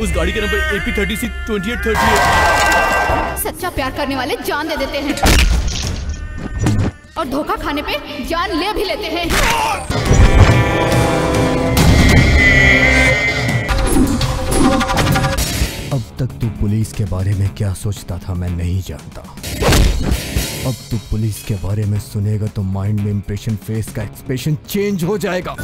उस गाड़ी का number AP thirty six twenty eight thirty सच्चा प्यार करने वाले जान दे देते हैं। और धोखा खाने पे जान ले भी लेते हैं। अब तक तू पुलिस के बारे में क्या सोचता था मैं नहीं जानता। अब तू पुलिस के बारे में सुनेगा तो माइंड में इंप्रेशन फेस का एक्सप्रेशन चेंज हो जाएगा।